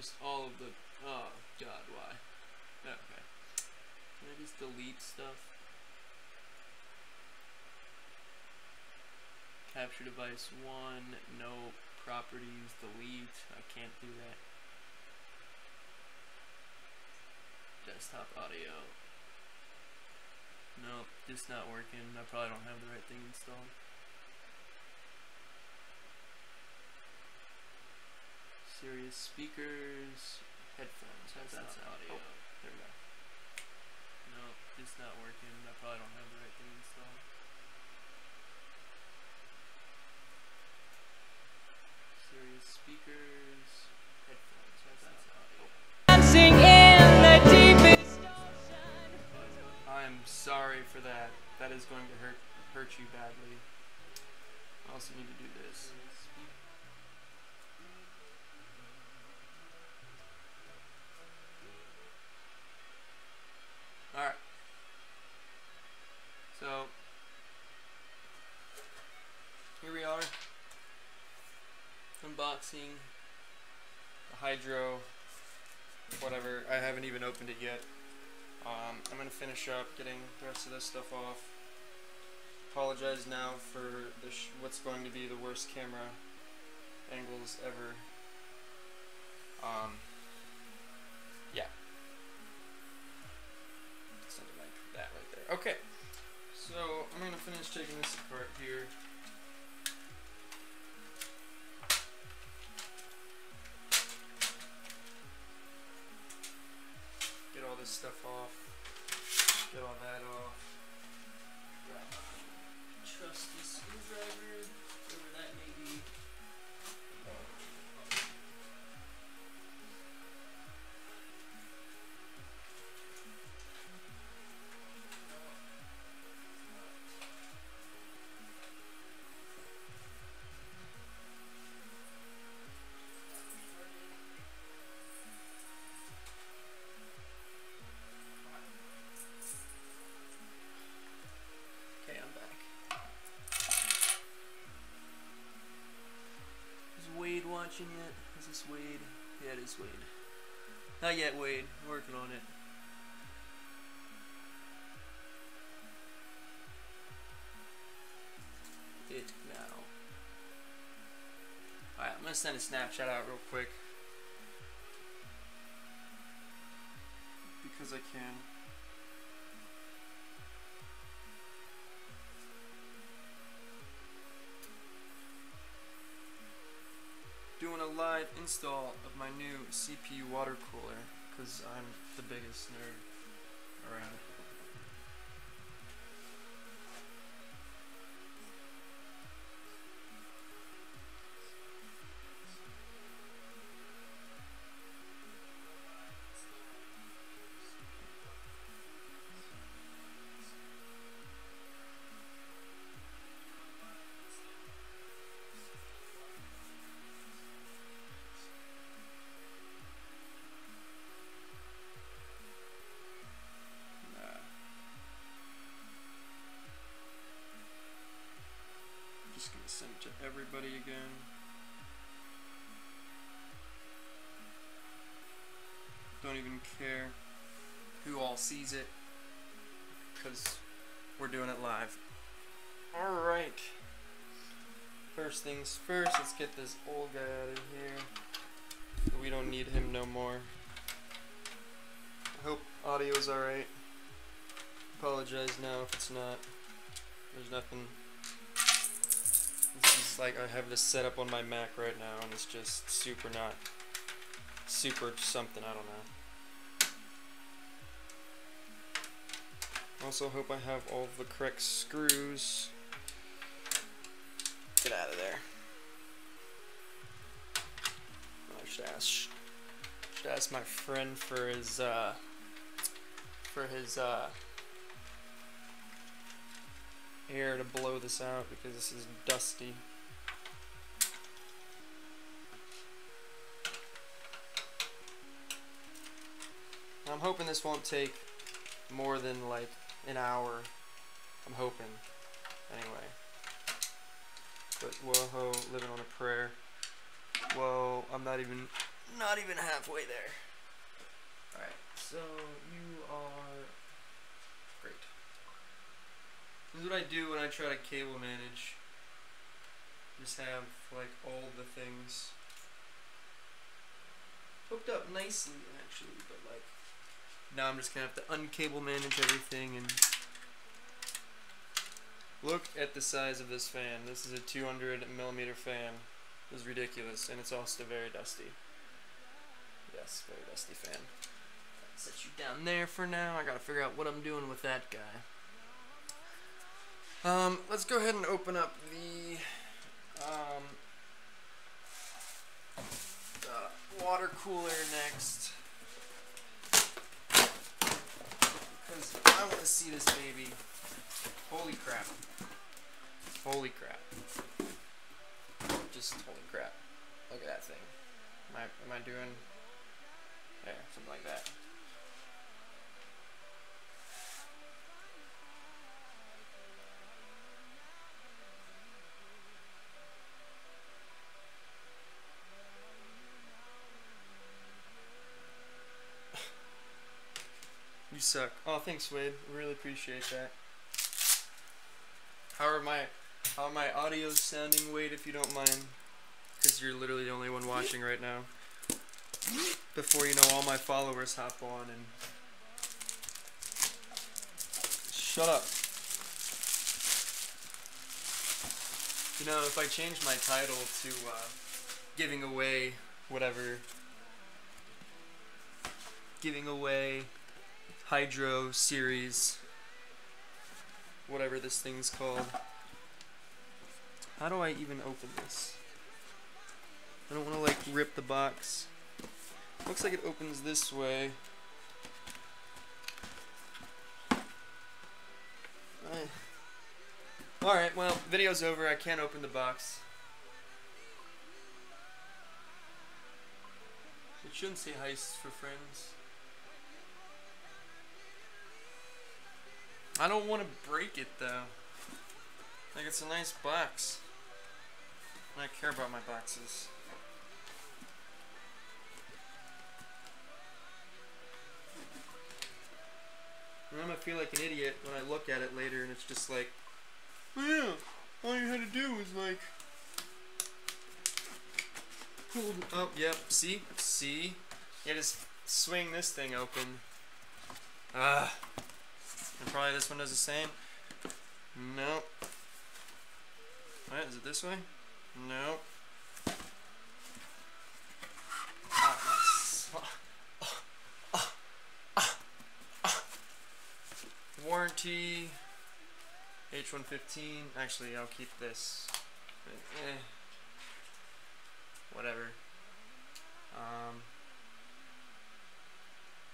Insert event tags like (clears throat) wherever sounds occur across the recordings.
just all of the. Oh, God, why? Okay. Can I just delete stuff? Capture device 1, no properties, delete. I can't do that. Desktop audio. Nope, just not working. I probably don't have the right thing installed. Serious speakers, headphones. How's that sound? Audio. There we go. Nope, just not working. I probably don't have the right thing installed. Serious speakers, headphones. How's that sound? Audio. Dancing in the deepest ocean. I'm sorry for that. That is going to hurt hurt you badly. I also need to do this. Alright. So here we are. Unboxing the Hydro whatever. I haven't even opened it yet. Um, I'm gonna finish up getting the rest of this stuff off. Apologize now for what's going to be the worst camera angles ever. Um, yeah. Something like that right there. Okay, so I'm gonna finish taking this apart here. Stuff off. Get all that off. Trusty screwdriver, Not yet, Wade. Working on it. It now. Alright, I'm gonna send a Snapchat out real quick. Because I can. Install of my new CPU water cooler because I'm the biggest nerd around. Even care who all sees it because we're doing it live. Alright. First things first, let's get this old guy out of here. We don't need him no more. I hope audio's alright. Apologize now if it's not. There's nothing. This is like I have this set up on my Mac right now and it's just super not super something, I don't know. Also hope I have all the correct screws. Get out of there. Oh, I should ask, should ask my friend for his, uh, for his, uh, air to blow this out because this is dusty. I'm hoping this won't take more than like an hour. I'm hoping. Anyway. But whoa, living on a prayer. Whoa, I'm not even, not even halfway there. Alright, so you are great. This is what I do when I try to cable manage. Just have like all the things hooked up nicely actually, but like now I'm just gonna have to uncable manage everything and look at the size of this fan. This is a 200 millimeter fan. This is ridiculous, and it's also very dusty. Yes, very dusty fan. Set you down there for now. I gotta figure out what I'm doing with that guy. Um, let's go ahead and open up the um, the water cooler next. I want to see this baby. Holy crap. Holy crap. Just holy crap. Look at that thing. Am I, am I doing... There, something like that. Suck. Oh, thanks, Wade. Really appreciate that. How are my how are my audio sounding, Wade? If you don't mind, because you're literally the only one watching right now. Before you know, all my followers hop on and shut up. You know, if I change my title to uh, giving away whatever, giving away Hydro series, whatever this thing's called. How do I even open this? I don't want to like rip the box. Looks like it opens this way. Eh. Alright, well, video's over. I can't open the box. It shouldn't say heist for friends. I don't want to break it though. Like it's a nice box. I care about my boxes. And I'm gonna feel like an idiot when I look at it later and it's just like, oh yeah, all you had to do was like, hold oh, up, yep, see, see, you just swing this thing open. This one does the same. Nope. Alright, is it this way? Nope. (laughs) Warranty. H115. Actually, I'll keep this. Eh. Whatever. Um,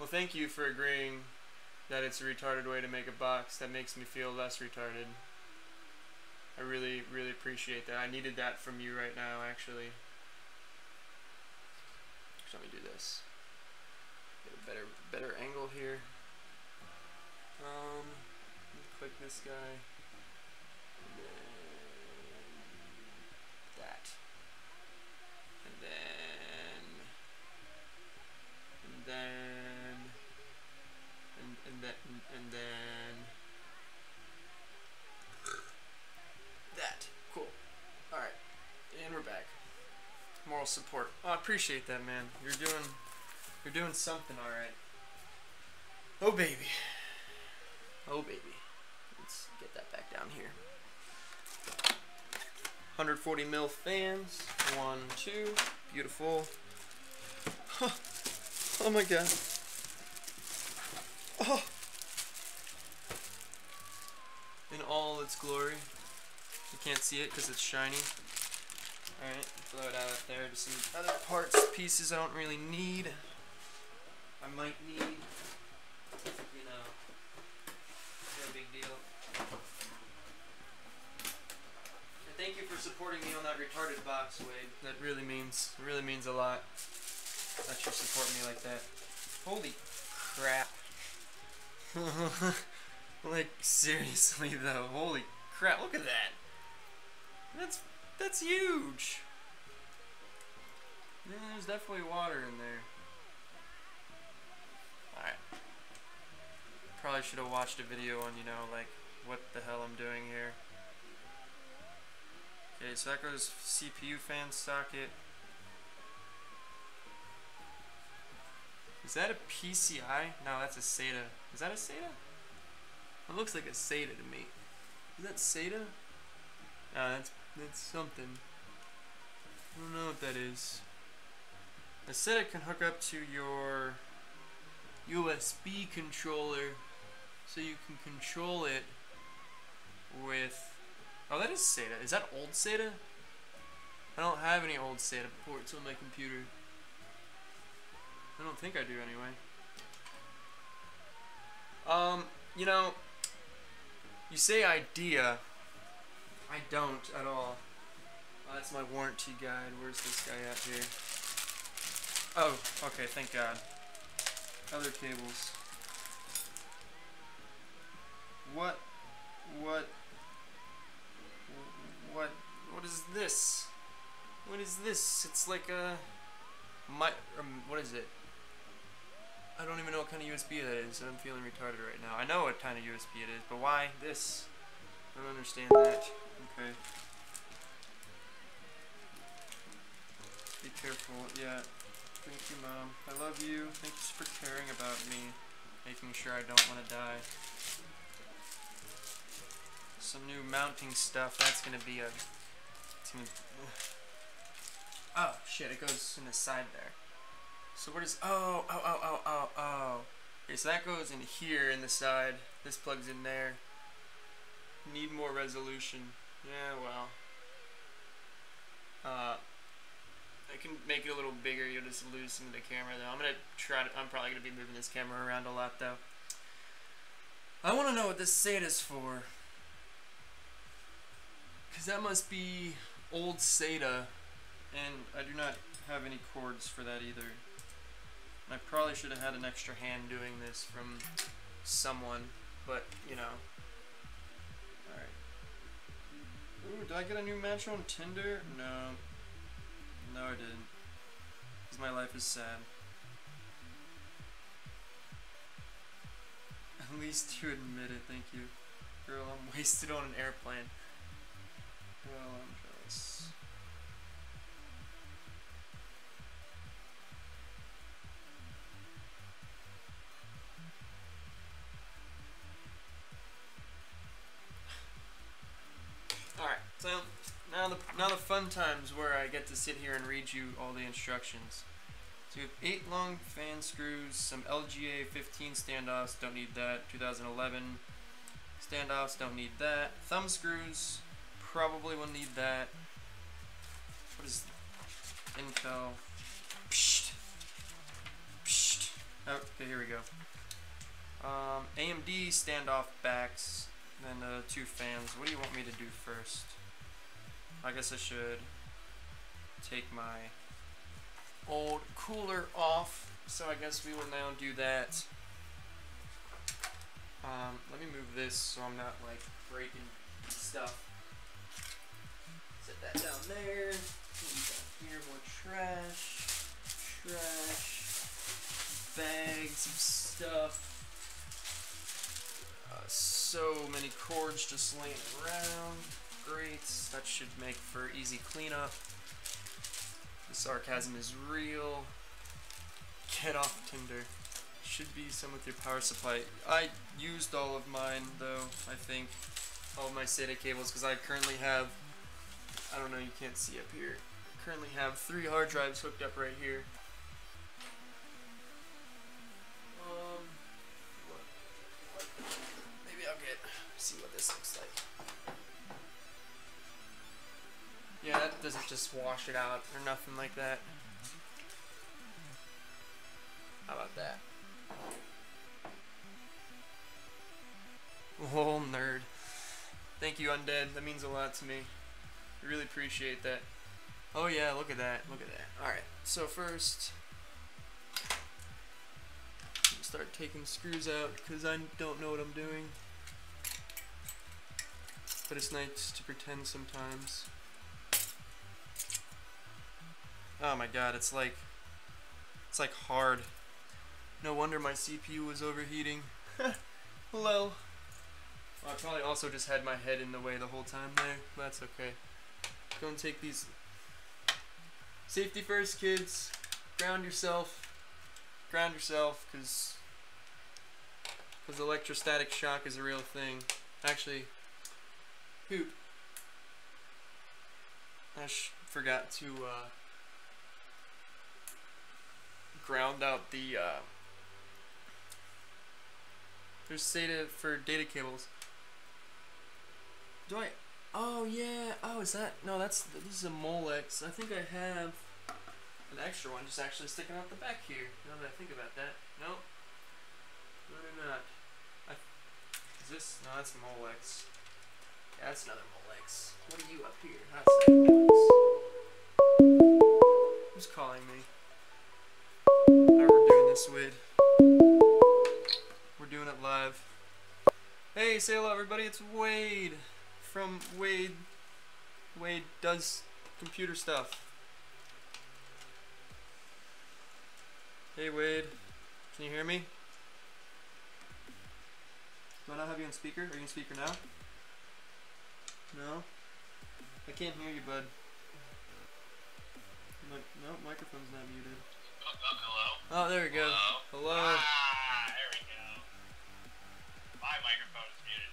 well, thank you for agreeing that it's a retarded way to make a box that makes me feel less retarded. I really, really appreciate that. I needed that from you right now, actually. Let me do this. Get a better, better angle here. Um, click this guy. And then that. And then, and then, and, then, and then, that. Cool. Alright. And we're back. Moral support. Oh, I appreciate that, man. You're doing, you're doing something alright. Oh, baby. Oh, baby. Let's get that back down here. 140 mil fans. One, two. Beautiful. Huh. Oh my god. Oh. In all its glory. You can't see it because it's shiny. Alright, throw it out up there. Just some other parts, pieces I don't really need. I might need, you know, no big deal. And thank you for supporting me on that retarded box, Wade. That really means, really means a lot that you support me like that. Holy crap. (laughs) like seriously though, holy crap! Look at that. That's that's huge. Yeah, there's definitely water in there. Alright. Probably should have watched a video on, you know, like, what the hell I'm doing here. Okay, so that goes CPU fan socket. Is that a PCI? No, that's a SATA. Is that a SATA? It looks like a SATA to me. Is that SATA? No, that's that's something. I don't know what that is. A SATA can hook up to your USB controller so you can control it with Oh that is SATA. Is that old SATA? I don't have any old SATA ports on my computer. I don't think I do anyway. Um, you know, you say idea. I don't at all. Oh, that's my warranty guide. Where's this guy at here? Oh, okay, thank God. Other cables. What? What? What? What is this? What is this? It's like a... My, um, what is it? I don't even know what kind of USB that is. I'm feeling retarded right now. I know what kind of USB it is, but why this? I don't understand that. Okay. Be careful. Yeah. Thank you, Mom. I love you. Thanks for caring about me. Making sure I don't want to die. Some new mounting stuff. That's going to be a... It's (sighs) gonna, oh, shit. It goes in the side there. So what is... Oh, oh, oh, oh, oh, oh. Okay, so that goes in here in the side. This plugs in there. Need more resolution. Yeah, well. Uh, I can make it a little bigger. You'll just lose some of the camera, though. I'm gonna try. To, I'm probably gonna be moving this camera around a lot, though. I want to know what this SATA's for. Cause that must be old SATA, and I do not have any cords for that either. I probably should have had an extra hand doing this from someone, but you know. Alright. Ooh, did I get a new match on Tinder? No. No, I didn't. Because my life is sad. (laughs) At least you admit it, thank you. Girl, I'm (laughs) wasted on an airplane. Well, I'm jealous. I get to sit here and read you all the instructions. So you have eight long fan screws, some LGA 15 standoffs, don't need that. 2011 standoffs, don't need that. Thumb screws, probably will need that. What is Intel? Psht. Psht. Okay, here we go. Um, AMD standoff backs, then uh, two fans. What do you want me to do first? I guess I should take my old cooler off. So I guess we will now do that. Um, let me move this so I'm not like breaking stuff. Set that down there. Here? More trash. Trash. Bags of stuff. Uh, so many cords just laying around. Great. That should make for easy cleanup. The sarcasm is real. Get off Tinder. Should be some with your power supply. I used all of mine though, I think. All of my SATA cables because I currently have, I don't know, you can't see up here. I currently have three hard drives hooked up right here. Um, what, what, maybe I'll get, see what this looks like. Yeah, that doesn't just wash it out or nothing like that. How about that? Oh, nerd. Thank you, Undead. That means a lot to me. I really appreciate that. Oh yeah, look at that. Look at that. Alright, so first... start taking screws out because I don't know what I'm doing. But it's nice to pretend sometimes. Oh my god, it's like it's like hard. No wonder my CPU was overheating. (laughs) Hello. Well, I probably also just had my head in the way the whole time there. That's okay. Don't take these. Safety first, kids. Ground yourself. Ground yourself, cause, cause electrostatic shock is a real thing. Actually, poop. I forgot to uh, ground out the. Uh, there's SATA for data cables. Do I? Oh yeah. Oh, is that? No, that's this is a Molex. I think I have an extra one just actually sticking out the back here. Now that I think about that. Nope. No, no, not. I, is this? No, that's Molex. Yeah, that's another Molex. What are you up here? That's Molex. Who's calling me? We're doing it live. Hey, say hello, everybody. It's Wade from Wade. Wade does computer stuff. Hey, Wade. Can you hear me? Do I not have you on speaker? Are you on speaker now? No? I can't hear you, bud. Mi- no, microphone's not muted. Oh, there we go. Hello? Hello. Ah, there we go. My microphone is muted.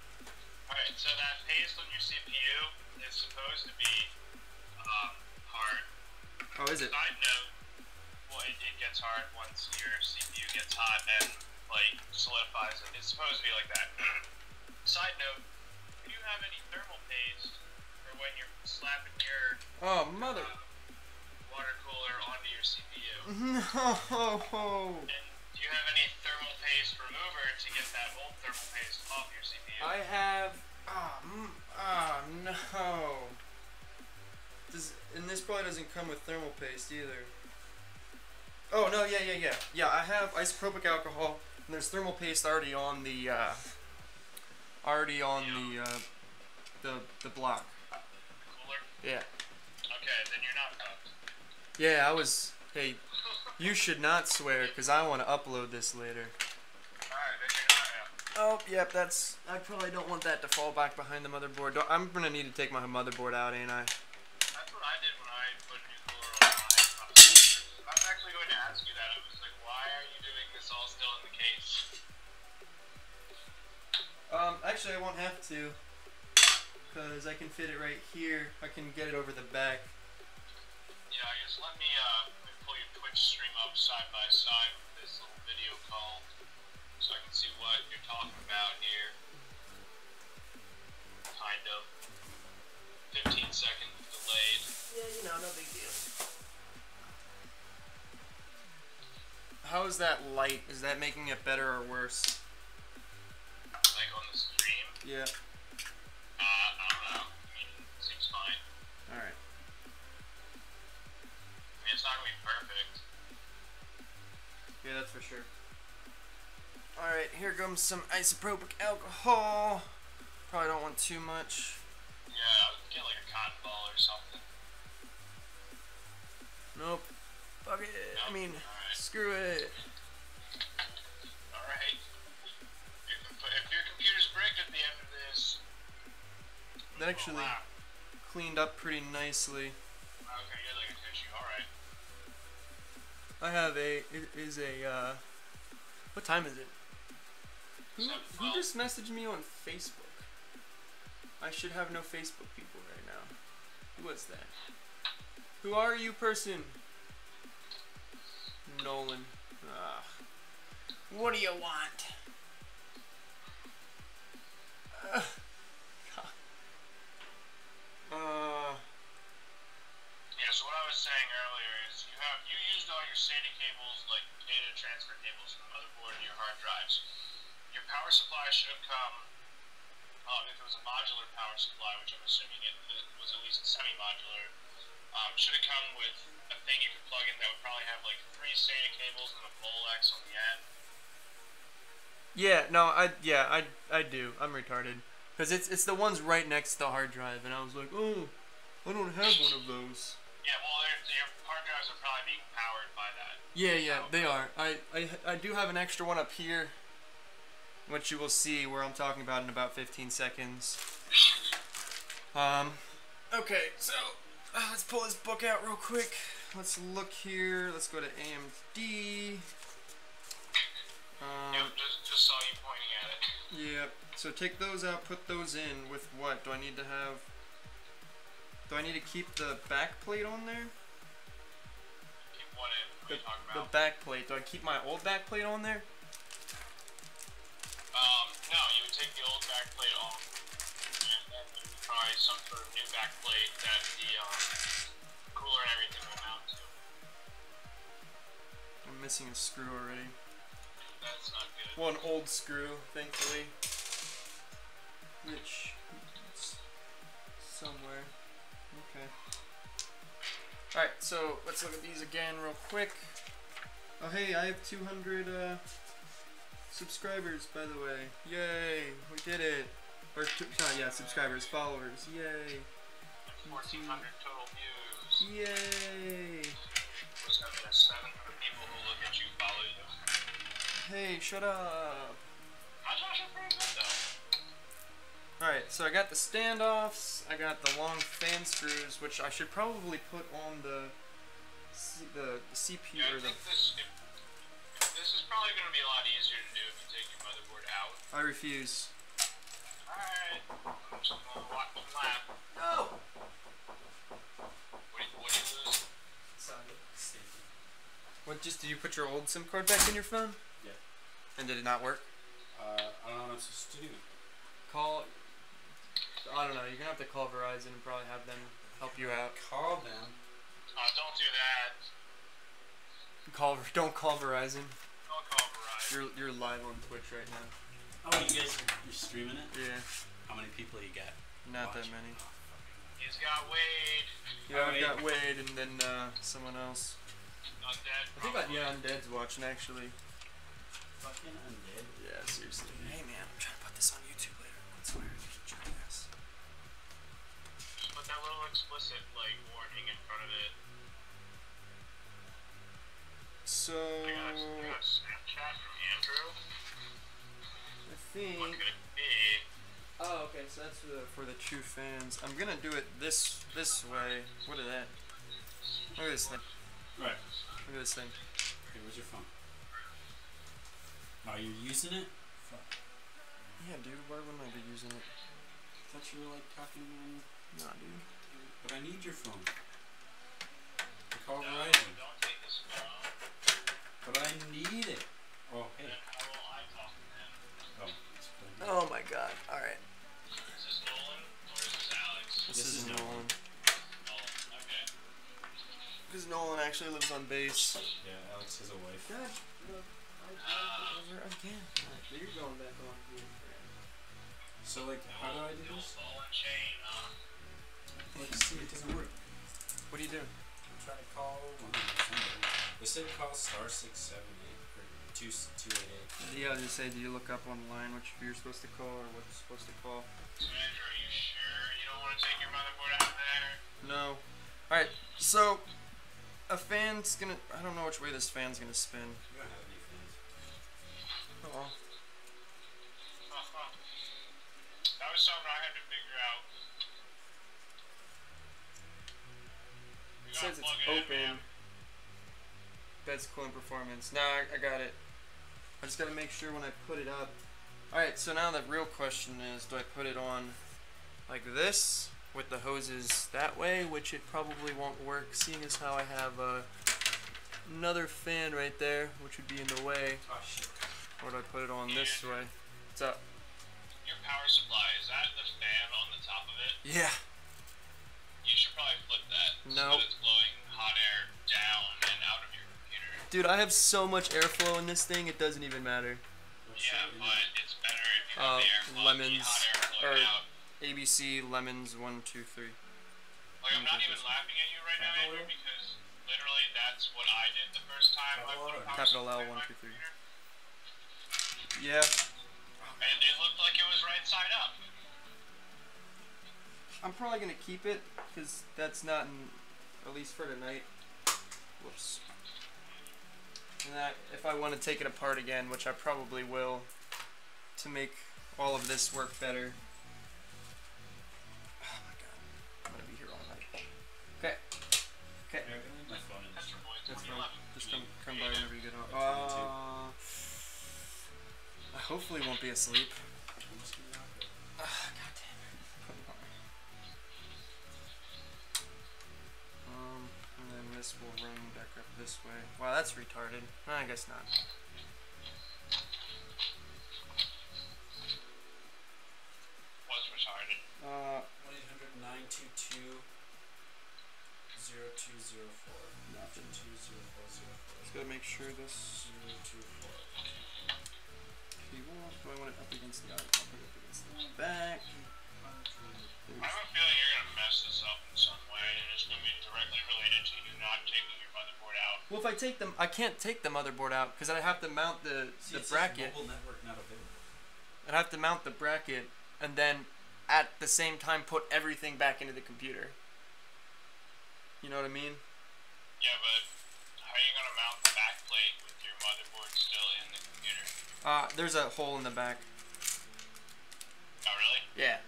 Alright, so that paste on your CPU is supposed to be um, hard. Oh, is it? Side note, well, it, it gets hard once your CPU gets hot and, like, solidifies it. It's supposed to be like that. (clears throat) Side note, do you have any thermal paste for when you're slapping your Oh, mother. uh, water cooler onto your CPU? (laughs) No. And do you have any thermal paste remover to get that old thermal paste off your CPU? I have. Ah, mm, ah, no. Does and this probably doesn't come with thermal paste either. Oh no, yeah, yeah, yeah, yeah. I have isopropyl alcohol, and there's thermal paste already on the, uh, already on the, uh, the the block. Cooler? Yeah. Okay, then you're not fucked. Yeah, I was. Hey, you should not swear, cause I want to upload this later. Alright, then you're not yeah. Oh, yep, that's. I probably don't want that to fall back behind the motherboard. Don't- I'm gonna need to take my motherboard out, ain't I? That's what I did when I put a new cooler on my. I was actually going to ask you that. I was like, why are you doing this all still in the case? Um, actually, I won't have to, cause I can fit it right here. I can get it over the back. Yeah, I guess let me, uh, let me pull your Twitch stream up side by side with this little video call so I can see what you're talking about here. Kind of. 15 seconds delayed. Yeah, you know, no big deal. How is that light? Is that making it better or worse? Like on the stream. Yeah. Uh, I don't know. I mean, it seems fine. All right. I mean, it's not gonna be perfect. Yeah, that's for sure. All right, here comes some isopropyl alcohol. Probably don't want too much. Yeah, I would get like a cotton ball or something. Nope. Fuck it. I mean, Alright. screw it. Alright. If, if your computer's bricked at the end of this. That actually Oh, wow. cleaned up pretty nicely. I have a. It is a. Uh, what time is it? Who, who just messaged me on Facebook? I should have no Facebook people right now. Who was that? Who are you, person? Nolan. Ugh. What do you want? (sighs) Ugh. Uh. Yeah, so what I was saying earlier is you have you used all your SATA cables, like data transfer cables from the motherboard and your hard drives. Your power supply should have come um, if it was a modular power supply, which I'm assuming it, was at least semi-modular, um, should have come with a thing you could plug in that would probably have like three SATA cables and a Molex on the end. Yeah, no, I yeah, I I do. I'm retarded. Cause it's it's the ones right next to the hard drive, and I was like, oh, I don't have one of those. Yeah, well, they're- your are probably being powered by that. Yeah, yeah, they are. I, I I do have an extra one up here, which you will see where I'm talking about in about 15 seconds. (laughs) Um, okay, so uh, let's pull this book out real quick. Let's look here. Let's go to AMD. Um, Yep, just, just saw you pointing at it. (laughs) yeah. So take those out. Put those in with what? Do I need to have? Do I need to keep the back plate on there? What you talking The back plate. Do I keep my old back plate on there? Um, no, you would take the old back plate off, and then you would try some sort of new back plate that the um, cooler and everything will mount to. I'm missing a screw already. That's not good. One old screw, thankfully. Which somewhere. Okay. Alright, so let's look at these again real quick. Oh hey, I have 200 uh, subscribers by the way. Yay, we did it. Or two, uh, yeah, subscribers, followers. Yay. 1,400 total views. Yay. There's gonna 700 people who look at you, follow you. Hey, shut up. Alright, so I got the standoffs, I got the long fan screws, which I should probably put on the C- the, the CPU Yeah, I or the. think this, if, this is probably gonna be a lot easier to do if you take your motherboard out. I refuse. Alright, I'm just gonna watch them lap. No! What do you, what do you lose? What, just did you put your old SIM card back in your phone? Yeah. And did it not work? Uh, I don't know what I'm to do. Call. I don't know, you're gonna have to call Verizon and probably have them help you out. Call them. Oh, don't do that. Call. Don't call Verizon. Don't call Verizon. You're, you're live on Twitch right now. Oh, you guys, you're streaming it? Yeah, How many people you got? not that many. Fucking He's got Wade. Yeah, I've got Wade and then uh, someone else. Undead. I think that yeah, Undead's watching actually. Fucking undead. Yeah, seriously. Hey man, I'm trying to put this on YouTube explicit like warning in front of it. So I got, a, I got Snapchat from Andrew. I What think. could it be? Oh, okay. So that's for the, for the true fans. I'm gonna do it this this way. What is that? Look at this thing. Right. Look at this thing. Okay, where's your phone? Are you using it? Fuck. Yeah, dude. Why wouldn't I be using it? I thought you were like talking on. Nah, dude. But I need your phone. I call No, Verizon. don't take his phone. But I need it. Oh, hey. Then how will I talk to him? Oh. Oh my God. All right. Is this Nolan or is this Alex? This, This is, is Nolan. Nolan. Oh, okay. Because Nolan actually lives on base. Yeah, Alex has a wife. God. Over again. You're going back on here. So, like, how do I do The old this? Let's see, it doesn't work. What do you do? I'm trying to call one of somebody. They said call star six seven eight or two two eight eight. Yeah, I was just say, do you look up online which you're supposed to call or what you're supposed to call? So Andrew, are you sure you don't want to take your motherboard out there? No. Alright, so a fan's gonna. I don't know which way this fan's gonna spin. You don't have any fans. Oh. Best cooling performance. Now I, I got it. I just gotta make sure when I put it up. Alright, so now the real question is do I put it on like this with the hoses that way, which it probably won't work, seeing as how I have uh, another fan right there, which would be in the way. Oh. Or do I put it on this way? What's up? Your power supply, is that the fan on the top of it? Yeah. You should probably flip that. So Nope. that it's blowing hot air down and out of your. Dude, I have so much airflow in this thing, it doesn't even matter. Yeah, but it's better if you have Uh, the airflow, lemons, the hot or- out. ABC lemons one two three. Like, I'm not even laughing at you right now, Capital Andrew, L? because literally that's what I did the first time I put a L or power Capital L, in one, two, three. Yeah. And it looked like it was right side up. I'm probably gonna keep it because that's not in, at least for tonight. Whoops. And that if I want to take it apart again, which I probably will, to make all of this work better. Oh my god, I'm gonna be here all night. Okay. Okay. Yeah, I can leave my phone in That's this your room. fine. Just come come by whenever you get home. Like Uh, I hopefully won't be asleep. Almost give me that, but- Ah, God damn it. Put it on. Um, and then this will run up this way. Wow, that's retarded. I guess not. What's retarded? Uh, 1-800-922-0204. Nothing. 20404. just gotta make sure this 024. cable. Do I want it up against the? I'll put it up against the back. I have a feeling you're gonna mess this up in some way, and it's gonna be directly related to you not taking your motherboard out. Well, if I take them, I can't take the motherboard out because I have to mount the See, the it says bracket. Mobile network not available. I'd have to mount the bracket and then at the same time put everything back into the computer. You know what I mean? Yeah, but how are you gonna mount the back plate with your motherboard still in the computer? Uh, there's a hole in the back. Oh, really? Yeah.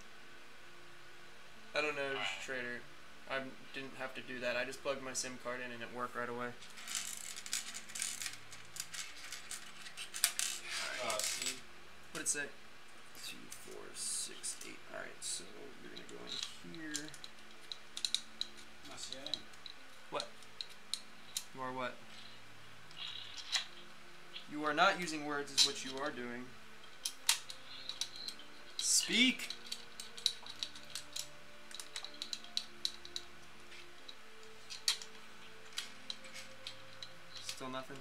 I don't know, Alright. Trader. I didn't have to do that. I just plugged my SIM card in and it worked right away. Uh, see, What did it say? Two, four, six, eight. Alright, so you're gonna go in here. no, see, I am. You are what? You are not using words, is what you are doing. Speak! Still nothing?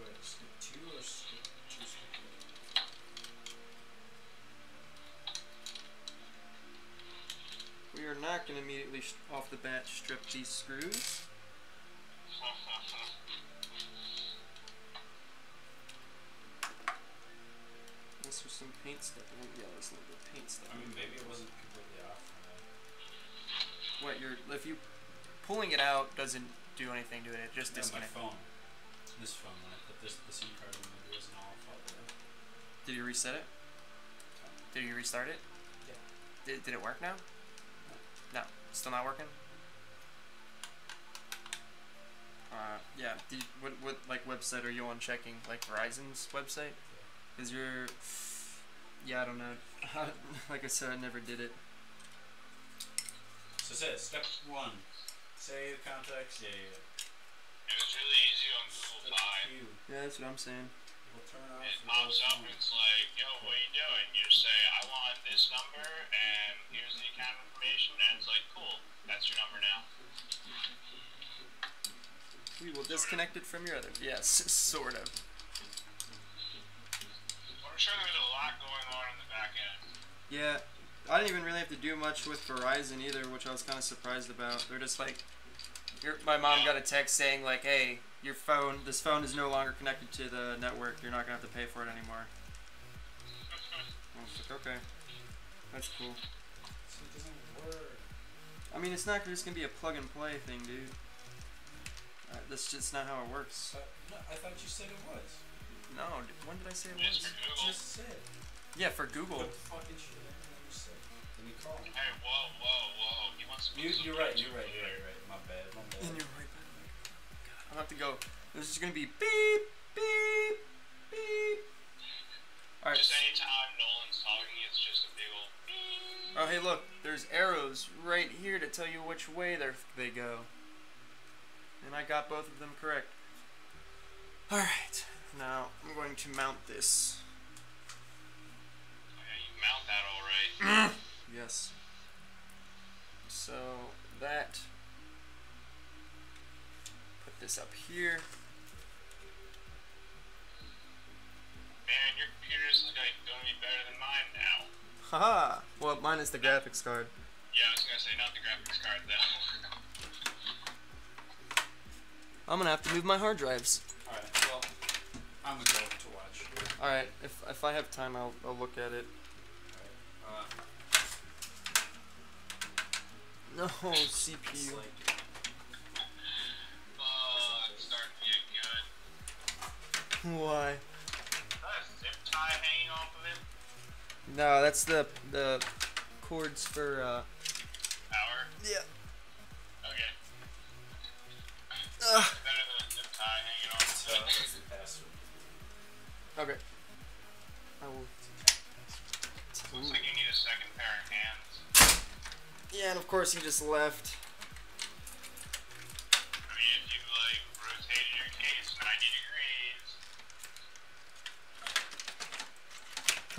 Wait, skip two or skip two skip We are not going to immediately off the bat strip these screws. This was some paint stuff. Oh, yeah, a little bit of paint stuff. I mean, maybe it wasn't completely off. when What you're if you pulling it out doesn't do anything to it. It just no, my phone. This phone, when I put this the SIM card in, maybe it wasn't all fault. Did you reset it? Um, did you restart it? Yeah. Did, did it work now? No. Still not working? Uh, yeah. Did, what, what, like, website are you on checking? Like, Verizon's website? Is your... Yeah, I don't know. (laughs) like I said, I never did it. So it says step one. Say the contacts. Yeah, yeah. It was really easy on Google Step Fi. two. Yeah, that's what I'm saying. We'll turn off. It pops up and it's like, yo, what are you doing? You just say, I want this number, and here's the account information, and it's like, cool, that's your number now. We will disconnect it from your other... Yes, sort of. I'm sure there's a lot going on in the back end. Yeah, I didn't even really have to do much with Verizon either, which I was kind of surprised about. They're just like, your, my mom got a text saying like, "Hey, your phone, this phone is no longer connected to the network. You're not gonna have to pay for it anymore." (laughs) I was like, "Okay, that's cool." So it doesn't work. I mean, it's not just gonna be a plug and play thing, dude. Uh, that's just not how it works. But, no, I thought you said it was. No, when did I say it was? for Just said. Yeah, for Google. What fucking shit? I you said. Let me call him. Hey, whoa, whoa, whoa. He wants to You, put some you're right. You're right. in You're right. You're right. My bad. My bad. And you're right back. God, I'm gonna have to go. This is gonna be beep, beep, beep. All right. Just anytime Nolan's talking, it's just a big old beep. Oh, hey, look. There's arrows right here to tell you which way they they go. And I got both of them correct. All right. Now I'm going to mount this. Oh, yeah, you mount that all right. (clears throat) Yes. So that. Put this up here. Man, your computer's like gonna be better than mine now. Haha. Well, mine is the graphics card. Yeah, I was gonna say not the graphics card though. (laughs) I'm gonna have to move my hard drives. Alright, well, I'm gonna go to watch. All right. If if I have time, I'll I'll look at it. Uh, No CPU. Why? Is that a zip tie hanging off of it? No, that's the the cords for uh. Power? Yeah. Okay. Ugh. Better than a zip tie hanging off so of it. that's the. Okay. I will. Looks like you need a second pair of hands. Yeah, and of course he just left.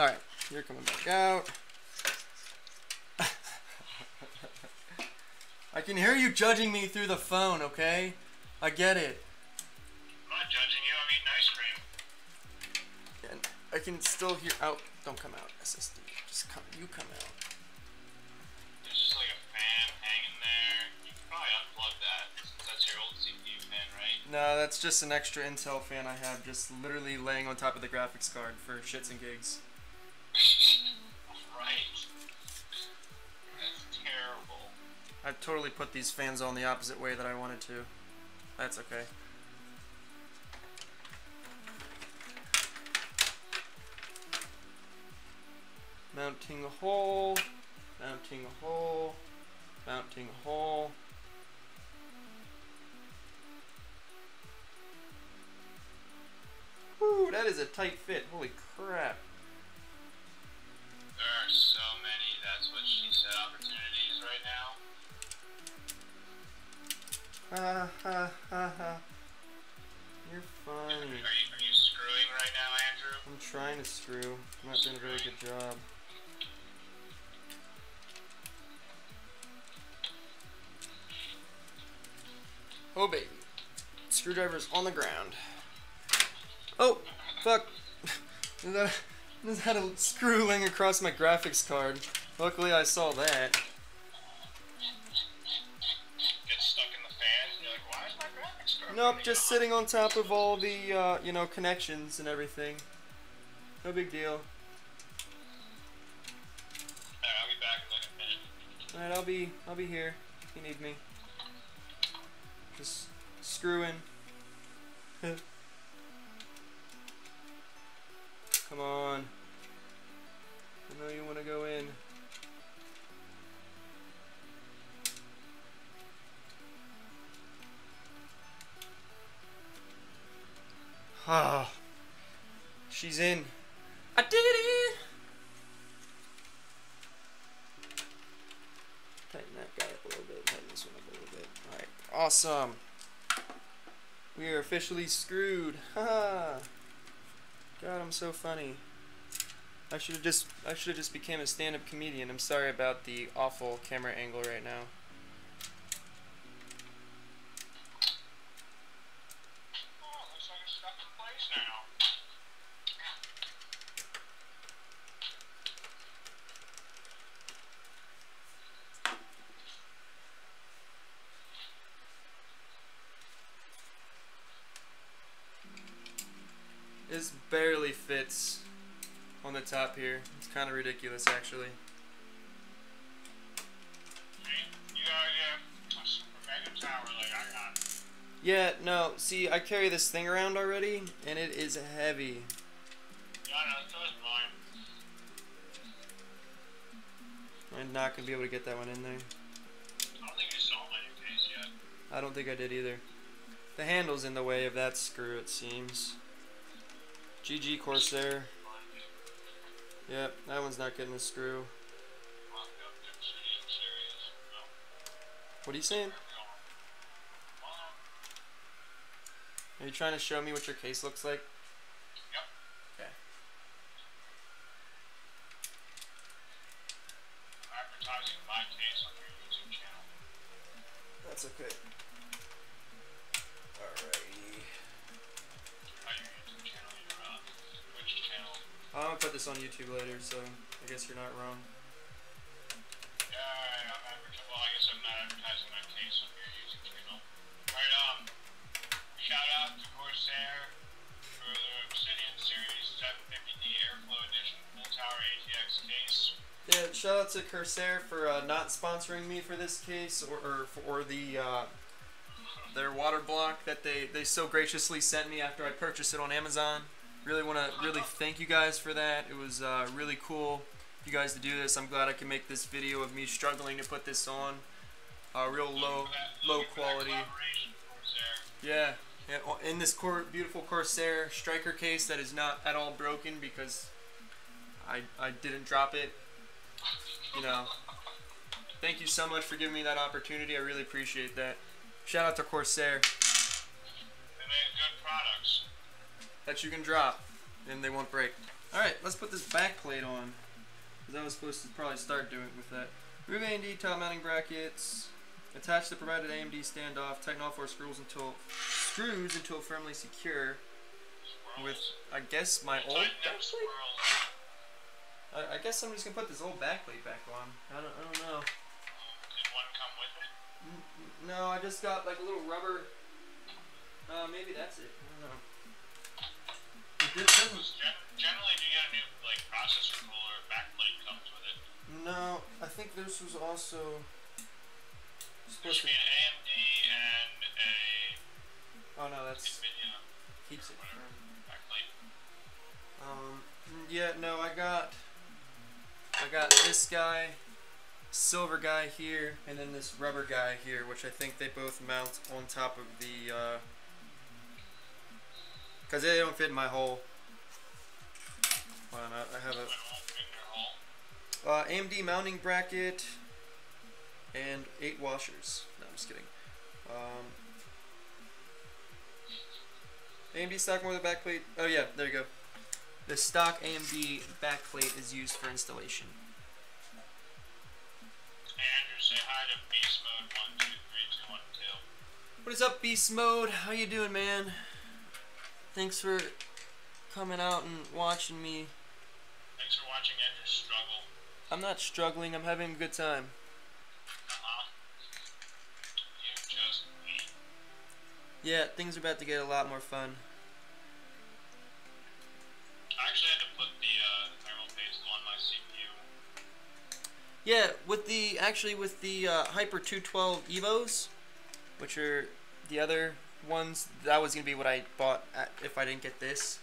All right, you're coming back out. (laughs) I can hear you judging me through the phone, okay? I get it. I'm not judging you. I'm eating ice cream. And I can still hear. Oh, don't come out, SSD. Just come. You come out. There's just like a fan hanging there. You can probably unplug that since that's your old CPU fan, right? No, that's just an extra Intel fan I have, just literally laying on top of the graphics card for shits and gigs. I totally put these fans on the opposite way that I wanted to. That's okay. Mounting a hole, mounting a hole, mounting a hole. Whew, that is a tight fit. Holy crap. Ha ha ha ha. You're Are funny. you, are you screwing right now, Andrew? I'm trying to screw. I'm not doing a very good job. Oh baby. Screwdriver's on the ground. Oh, fuck. (laughs) There's that, that a screw laying across my graphics card. Luckily I saw that. Nope, just sitting on top of all the, uh, you know, connections and everything. No big deal. Alright, I'll be back in like a minute. Alright, I'll be I'll be here if you need me. Just screwing. (laughs) Come on. I know you wanna go in. Ah. She's in. I did it! Tighten that guy up a little bit. Tighten this one up a little bit. Alright. Awesome. We are officially screwed. (laughs) Haha. God, I'm so funny. I should have just I should have just became a stand-up comedian. I'm sorry about the awful camera angle right now. Oh, looks like it's stuck in place now. This barely fits here. It's kind of ridiculous actually. See? You gotta get a super mega tower like I got. Yeah, no, see, I carry this thing around already, and it is heavy. Yeah, so is mine. I'm not gonna be able to get that one in there. I don't think you saw my case yet. I don't think I did either. The handle's in the way of that screw, it seems. GG Corsair. Yep, that one's not getting a screw. What are you saying? Are you trying to show me what your case looks like? Yeah, I, guess I'm not advertising my case um, shout out to Corsair for the Obsidian Series 750D Airflow Edition Full Tower ATX case. Yeah, shout out to Corsair for uh, not sponsoring me for this case or, for the uh, their water block that they, they so graciously sent me after I purchased it on Amazon. Really want to really thank you guys for that. It was uh, really cool you guys to do this. I'm glad I can make this video of me struggling to put this on. Uh, real low low quality. Yeah, yeah. In this cor- beautiful Corsair striker case that is not at all broken because I I didn't drop it. You know. Thank you so much for giving me that opportunity. I really appreciate that. Shout out to Corsair They make good products. that you can drop and they won't break. All right, let's put this back plate on. Cause I was supposed to probably start doing with that. Remove AMD top mounting brackets. Attach the provided AMD standoff. Tighten all four screws until screws until firmly secure. With I guess my old backplate. I, I guess I'm just gonna put this old backplate back on. I don't I don't know. Did one come with it? N- No, I just got like a little rubber. Uh, maybe that's it. I don't know. It doesn't generally, if you get a new like processor think this was also supposed to. be an AMD and a Oh no, that's Nvidia keeps it from. Um, yeah, no, I got, I got this guy, silver guy here, and then this rubber guy here, which I think they both mount on top of the, uh, cause they don't fit in my hole. Why not? I have a Uh, AMD mounting bracket and eight washers. No, I'm just kidding. Um, AMD stock more than backplate. Oh yeah, there you go. The stock AMD backplate is used for installation. Andrew, say hi to Beast Mode one two three two one two. What is up, Beast Mode? How you doing, man? Thanks for coming out and watching me. Thanks for watching Andrew struggle. I'm not struggling. I'm having a good time. Huh. You just wait. Yeah, things are about to get a lot more fun. I actually had to put the uh, thermal paste on my CPU. Yeah, with the actually with the uh, Hyper 212 Evos, which are the other ones, that was gonna be what I bought at, if I didn't get this.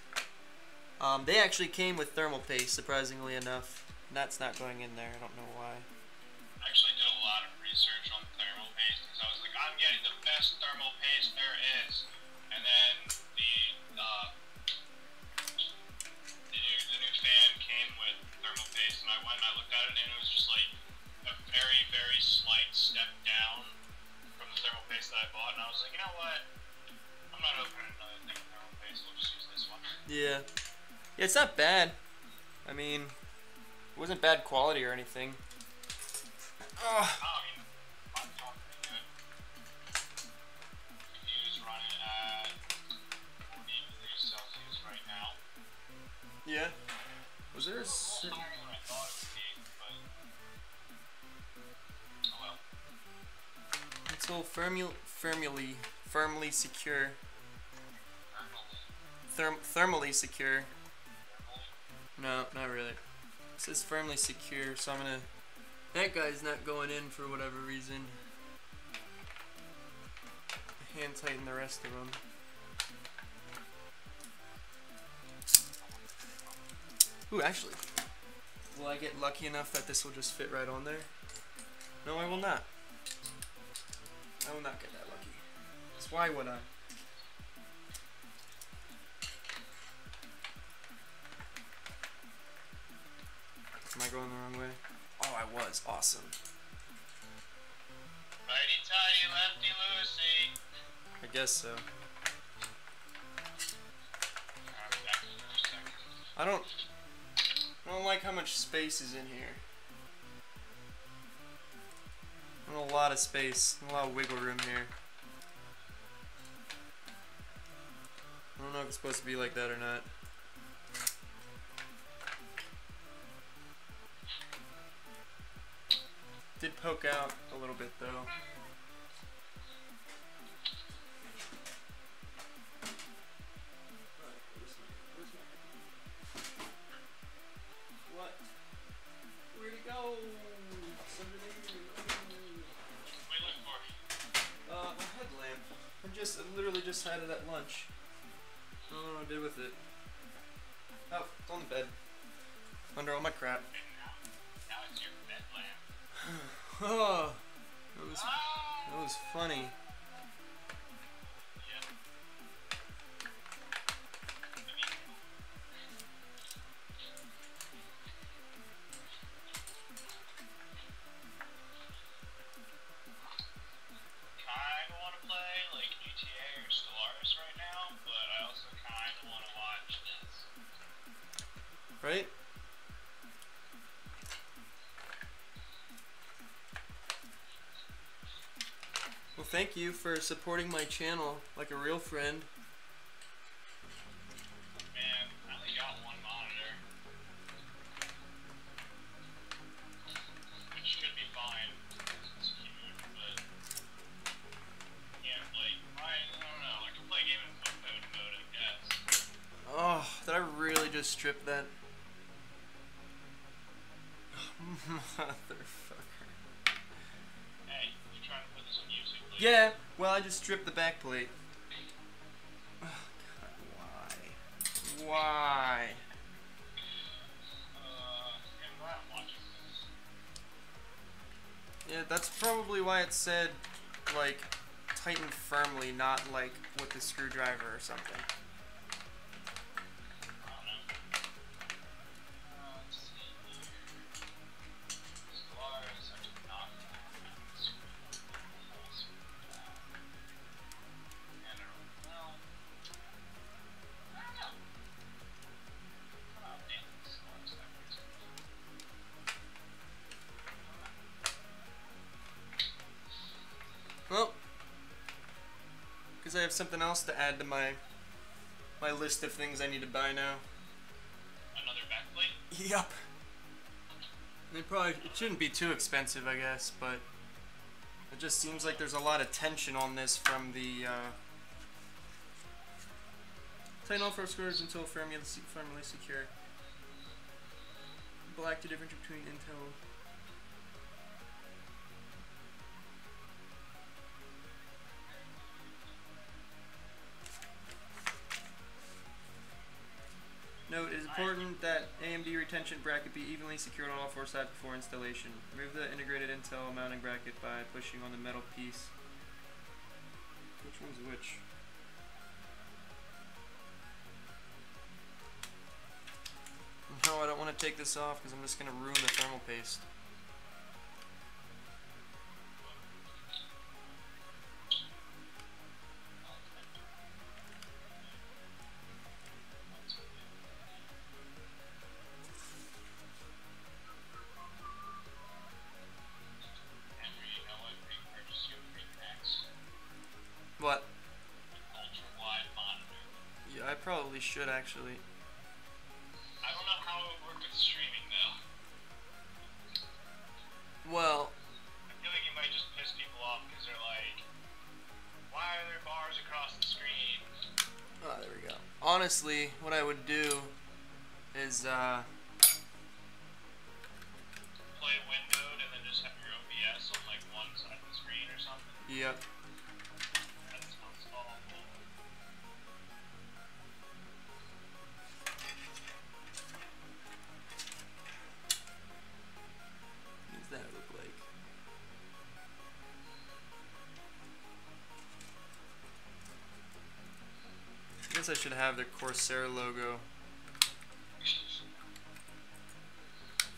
Um, they actually came with thermal paste, surprisingly enough. That's not going in there. I don't know why. I actually did a lot of research on thermal paste because I was like, I'm getting the best thermal paste there is. And then the uh, the new the new fan came with thermal paste, and I went and I looked at it, and it was just like a very very slight step down from the thermal paste that I bought, and I was like, you know what? I'm not opening another thing of thermal paste. We'll just use this one. Yeah. yeah, it's not bad. I mean, it wasn't bad quality or anything. Ugh. I mean, mine's going pretty good. CPU is running at 40 degrees Celsius right now. Yeah. Was there a certain... firmly, firmly, firmly secure. Therm- thermally secure. No, not really. It says firmly secure, so I'm gonna. That guy's not going in for whatever reason. Hand tighten the rest of them. Ooh, actually. Will I get lucky enough that this will just fit right on there? No, I will not. I will not get that lucky. 'Cause why would I? Was. Awesome. Righty tighty, lefty loosey. I guess so. Alright, back to the first second. I don't. I don't like how much space is in here. A lot of space. A lot of wiggle room here. I don't know if it's supposed to be like that or not. Poke out a little bit though. Thank you for supporting my channel like a real friend. Said, like, tighten firmly, not like with the screwdriver or something. Something else to add to my my list of things I need to buy now. Another backplate? Yep. It probably it shouldn't be too expensive, I guess, but it just seems like there's a lot of tension on this from the. Uh, Tighten all four screws until firmly, firmly secure. Black the difference between Intel. Note, it is important that AMD retention bracket be evenly secured on all four sides before installation. Remove the integrated Intel mounting bracket by pushing on the metal piece. Which one's which? No, I don't want to take this off because I'm just going to ruin the thermal paste. Should actually. Should have the Corsair logo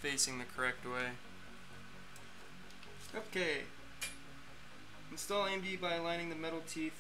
facing the correct way. Okay. Install AMD by aligning the metal teeth.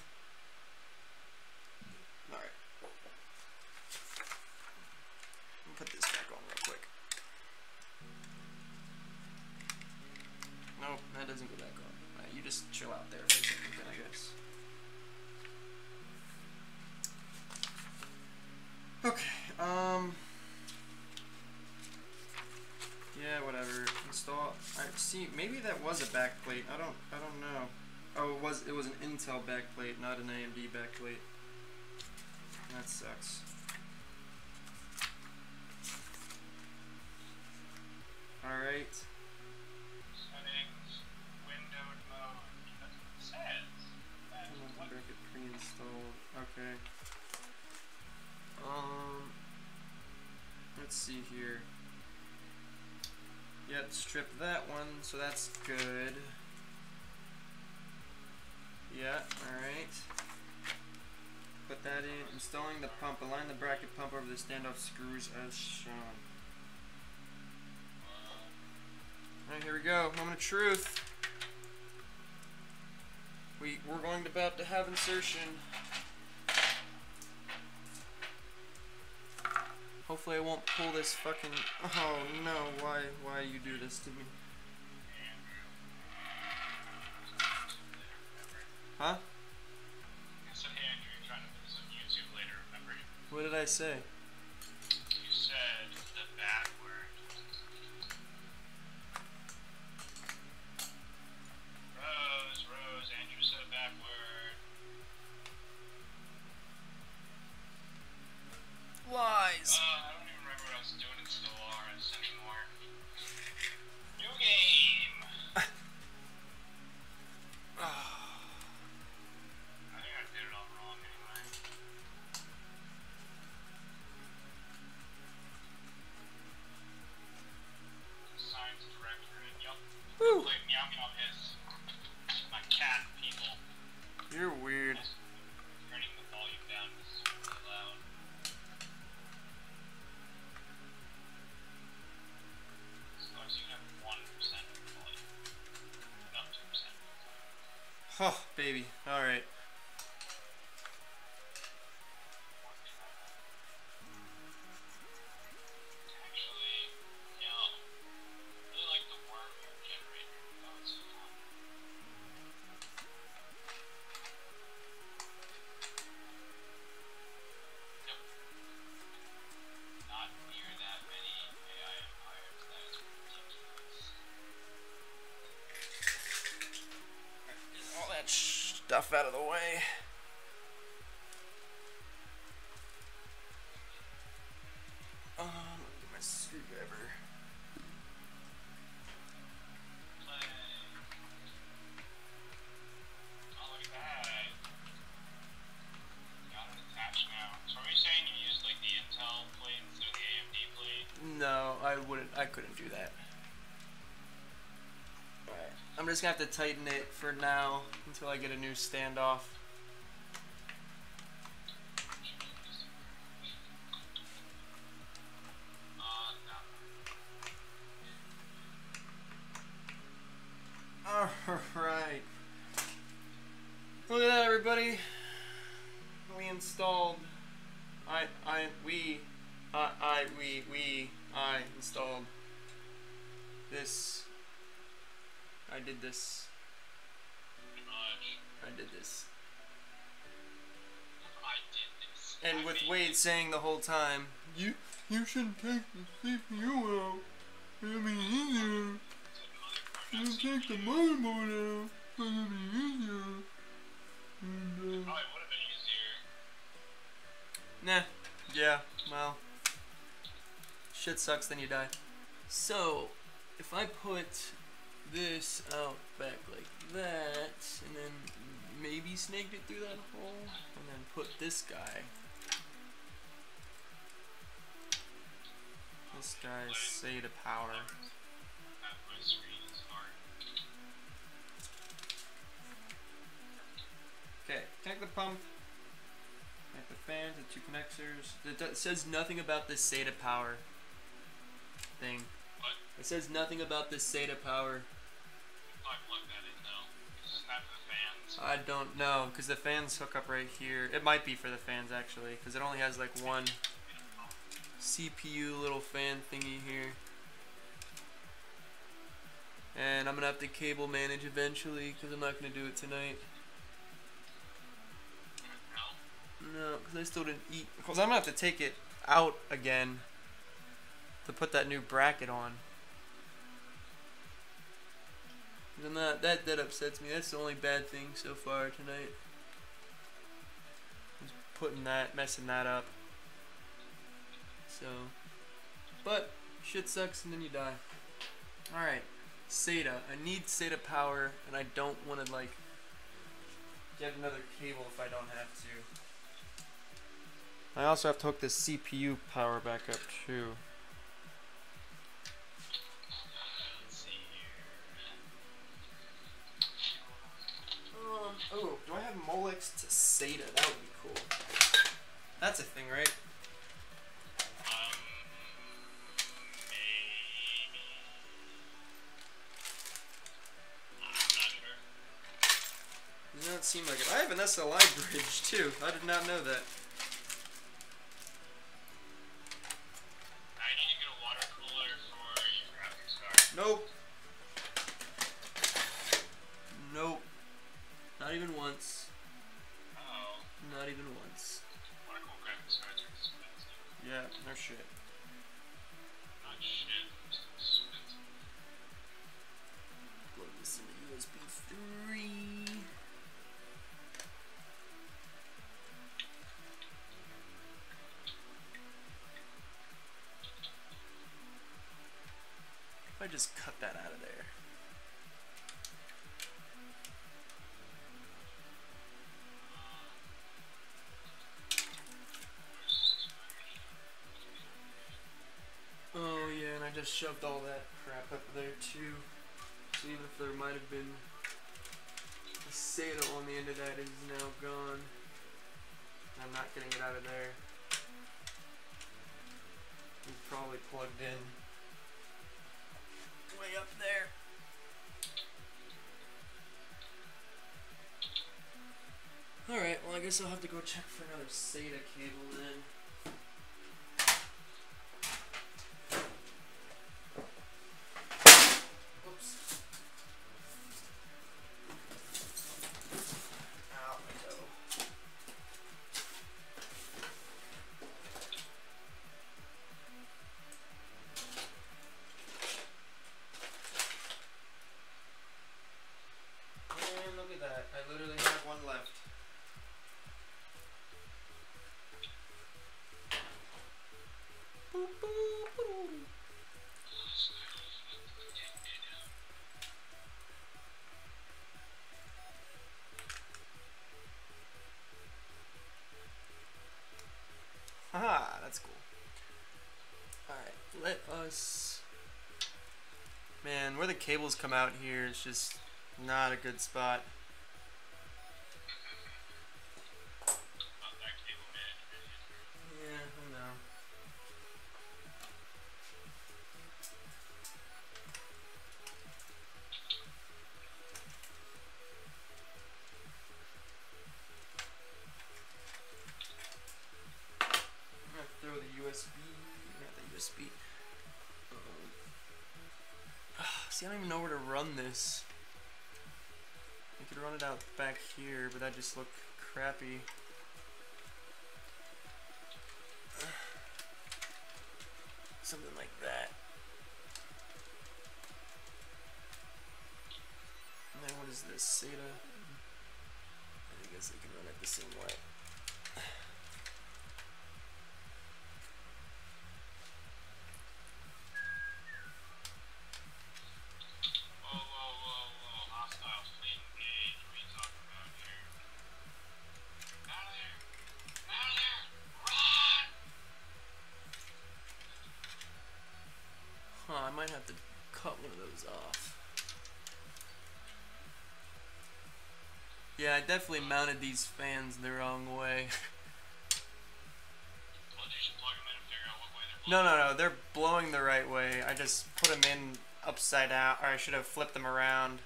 was an Intel backplate, not an AMD backplate. That sucks. Alright. Settings, windowed mode. That's what it says. Pre-installed. Okay. Um. Let's see here. Yep, strip that one, so that's good. Yeah, alright. Put that in. Installing the pump. Align the bracket pump over the standoff screws as shown. Alright, here we go. Moment of truth. We, we're going to about to have insertion. Hopefully I won't pull this fucking... Oh no, why, why you do this to me? Huh? I said, hey, Andrew, you're trying to put this on YouTube later, remember? What did I say? Out of the way. Just gonna have to tighten it for now until I get a new standoff. You, you shouldn't take the CPU out. It'll be easier. You take the motherboard out. It'll be easier. And, uh, Probably would have been easier. Nah. Yeah. Well. Shit sucks. Then you die. So, if I put this out back like that, and then maybe snaked it through that hole, and then put this guy. This power. My screen is hard. Okay, connect the pump. Connect the fans, the two connectors. It says nothing about this SATA power thing. What? It says nothing about this SATA power. I plugged that in though. The fans. I don't know, because the fans hook up right here. It might be for the fans actually, because it only has like one CPU little fan thingy here. And I'm gonna have to cable manage eventually, because I'm not gonna do it tonight. No. Because I still didn't eat. Because I'm gonna have to take it out again to put that new bracket on. And that that that upsets me. That's the only bad thing so far tonight. Is putting that, messing that up. So, but shit sucks and then you die. All right, SATA. I need SATA power, and I don't want to like get another cable if I don't have to. I also have to hook the CPU power back up too. Um, oh, do I have Molex to SATA? That would be cool. That's a thing, right? Does not seem like it. I have an SLI bridge too. I did not know that. I just shoved all that crap up there too. So even if there might have been a SATA on the end of that, is now gone. I'm not getting it out of there. It's probably plugged in way up there. Alright, well I guess I'll have to go check for another SATA cable then. Come out here. It's just not a good spot. Just looked crappy. (sighs) Something like that. And then what is this? SATA? I guess I can run it the same way. Cut one of those off. Yeah, I definitely mounted these fans the wrong way. (laughs) Well, you should plug them in and figure out what way they're No, no, no, they're blowing the right way. I just put them in upside down, or I should have flipped them around.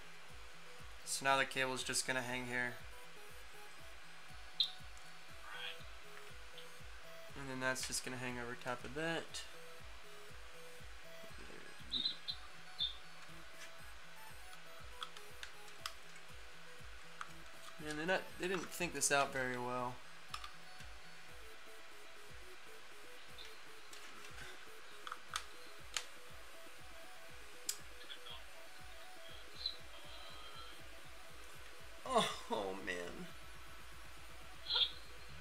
So now the cable's just gonna hang here. And then that's just gonna hang over top of that. Man, they not they didn't think this out very well. Oh, oh man.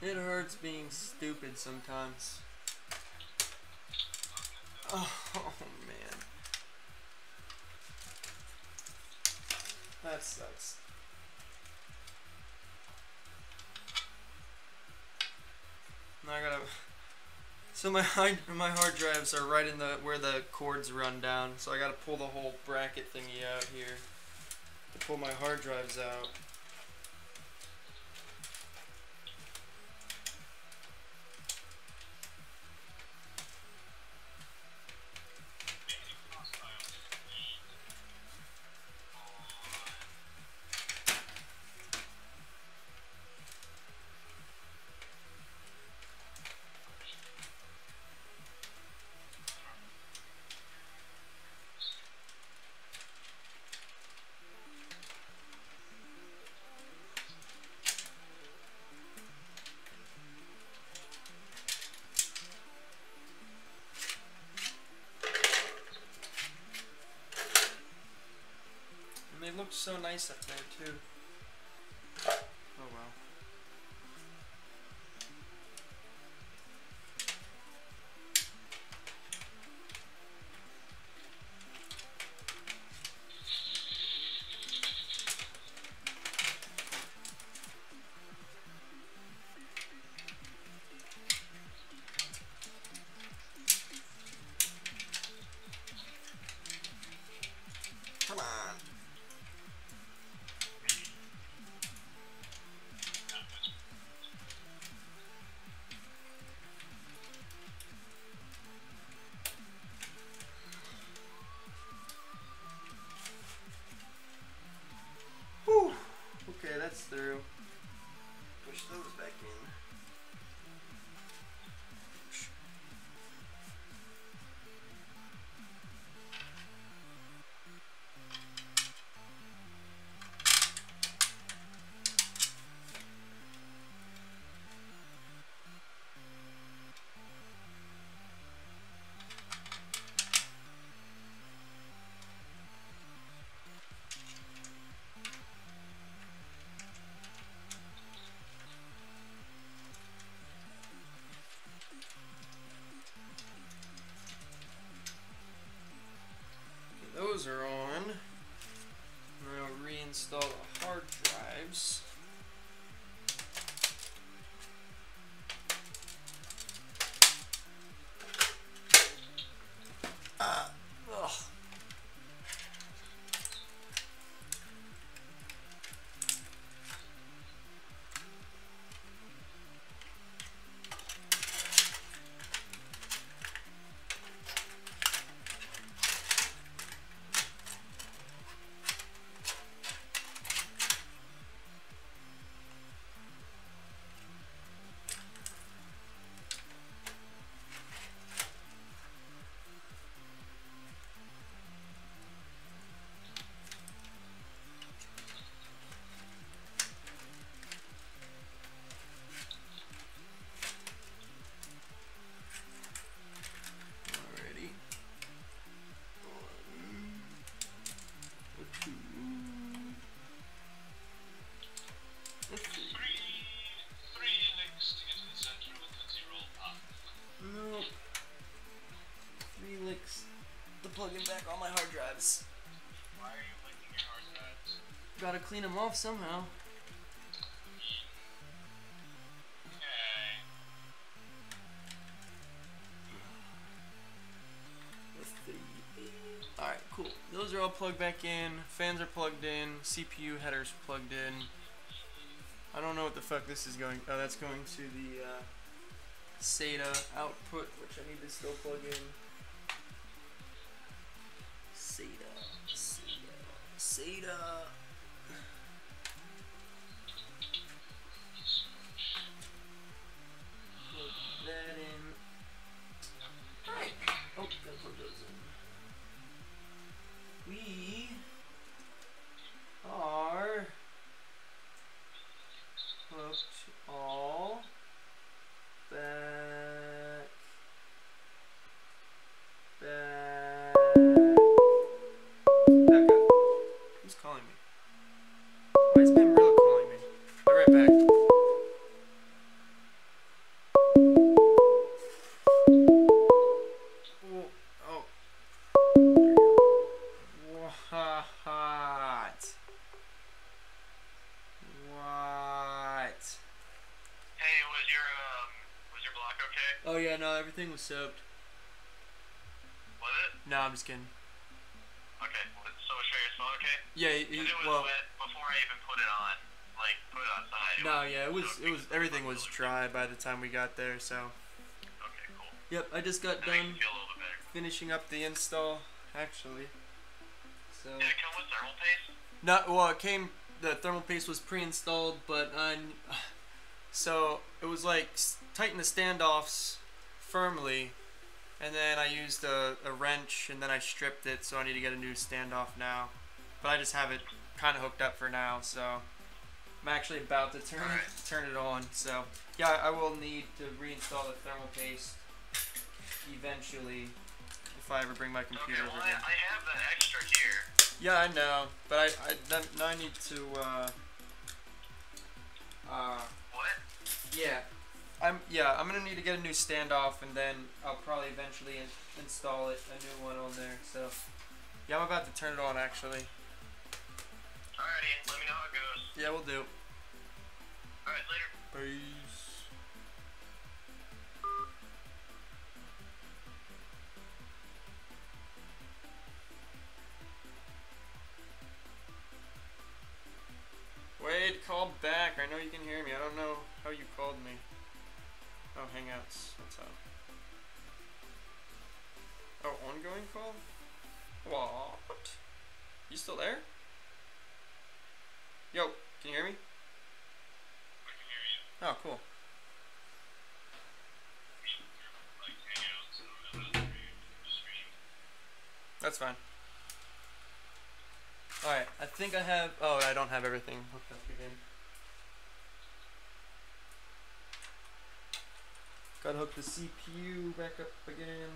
It hurts being stupid sometimes. Oh, oh man. That sucks. So my (laughs) hard my hard drives are right in the where the cords run down. So I gotta pull the whole bracket thingy out here to pull my hard drives out. So nice up there too. Plug-in my hard drives. Why are you licking your hard drives? Gotta clean them off somehow. Alright, cool. Those are all plugged back in. Fans are plugged in. CPU headers plugged in. I don't know what the fuck this is going. Oh, that's going to the uh, SATA output, which I need to still plug in. No, everything was soaked. Was it? No, I'm just kidding. Okay. So was your phone okay? Yeah, it, it was well, wet before I even put it on. Like put it outside. It no, yeah, it was, it was, everything was dry. by the time we got there. So, Okay, cool. yep, I just got That done feel a little bit better. finishing up the install, actually. So. Did it come with thermal paste? No, well, it came. The thermal paste was pre-installed, but uh, on. (sighs) So it was like tighten the standoffs firmly, and then I used a, a wrench, and then I stripped it. So I need to get a new standoff now. But I just have it kind of hooked up for now. So I'm actually about to turn Alright. it, (laughs) turn it on. So yeah, I will need to reinstall the thermal paste eventually if I ever bring my Okay, computer well, over I, again. I have the extra here. Yeah, I know, but I I now I need to uh uh What? yeah. I'm yeah, I'm gonna need to get a new standoff and then I'll probably eventually in, install it a new one on there. So yeah, I'm about to turn it on actually. Alrighty, let me know how it goes. Yeah, we'll do. Alright, later. Peace. Wade, call back. I know you can hear me. I don't know how you called me. Oh, Hangouts. That's how. Oh, ongoing call? What? You still there? Yo, can you hear me? I can hear you. Oh, cool. Like, hangouts in the middle of the stream. the stream. That's fine. Alright, I think I have. Oh, I don't have everything hooked up again. Gotta hook the CPU back up again.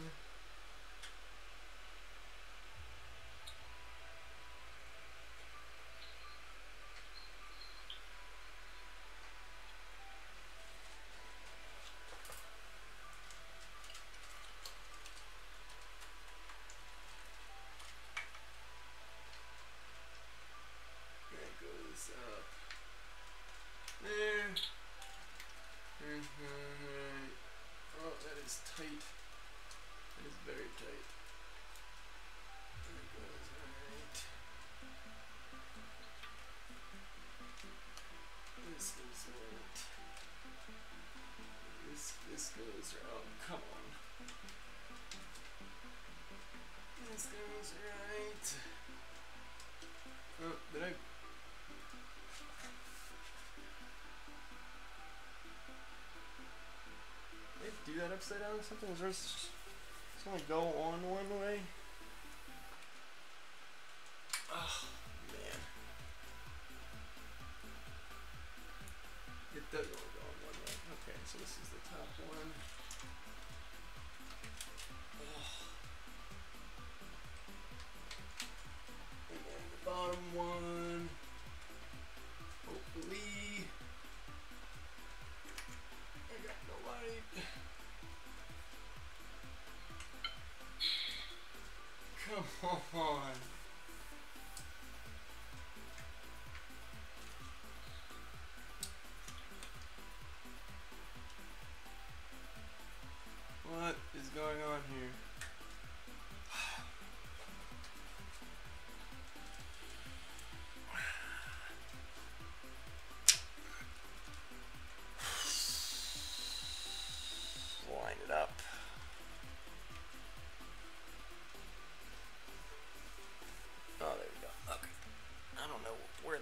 Upside down or something? Was there s- it's only go on one way? Come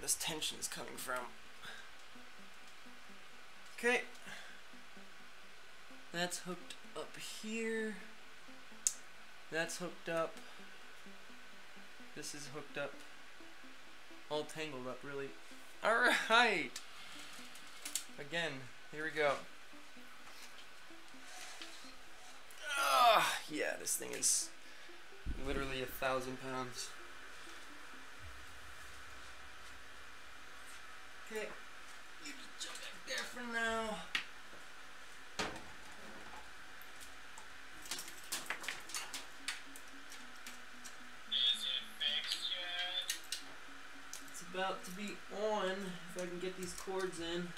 this tension is coming from. Okay. That's hooked up here. That's hooked up. This is hooked up. All tangled up, really. Alright! Again, here we go. Ah, yeah, this thing is literally a thousand pounds. Okay, you just jump back there for now. Is it fixed yet? It's about to be on if I can get these cords in.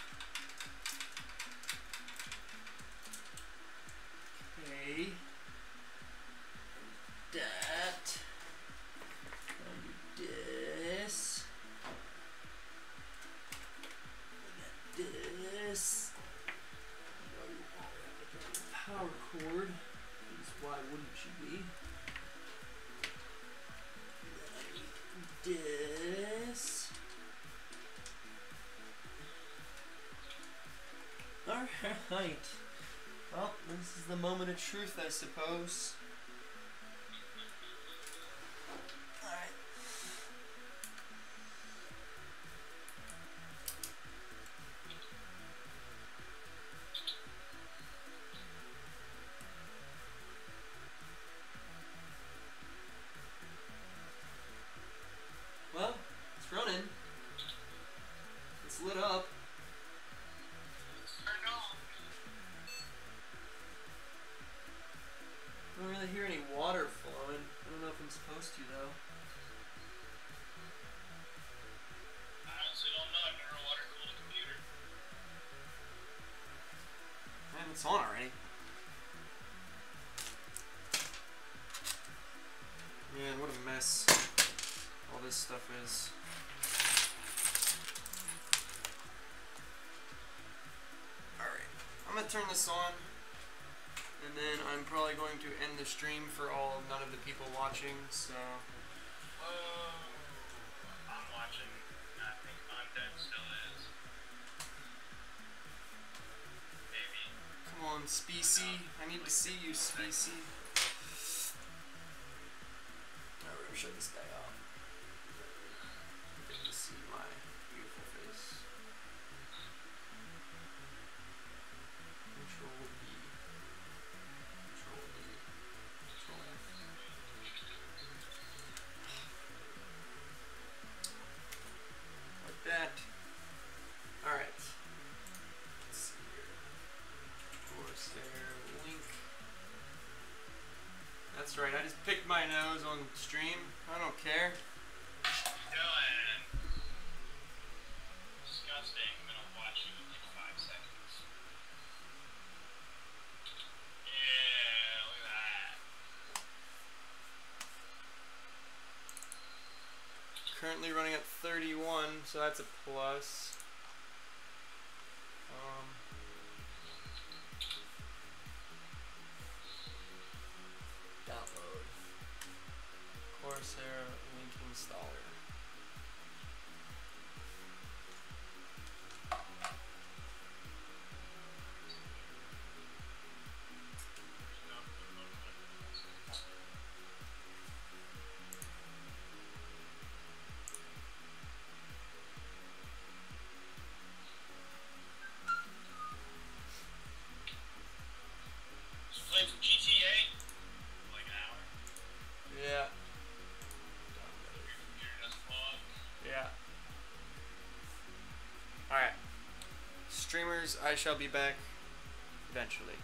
Truth, I suppose. This stuff is. Alright, I'm gonna turn this on, and then I'm probably going to end the stream for all none of the people watching, so. Whoa. I'm watching. I think still is. Maybe. Come on, Speccy. I need to see you, Speccy. Alright, shut this guy off. So that's a plus. I shall be back eventually.